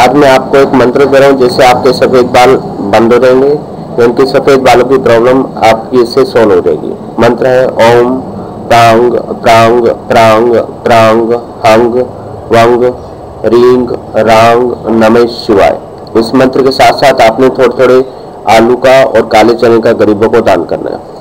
आज मैं आपको एक मंत्र दे रहा हूँ, जिससे आपके सफ़ेद बाल बंद हो जाएँगे, उनके सफ़ेद बालों की प्रॉब्लम आपकी इससे सोल्व हो जाएगी। मंत्र है, ओम, प्रांग प्रांग प्रांग प्रांग, हंग, वंग, रिंग, रांग, नमे शिवाय। इस मंत्र के साथ साथ आपने थोड़े थोड़े आलू का और काले चने का गरीबों को दान करना है।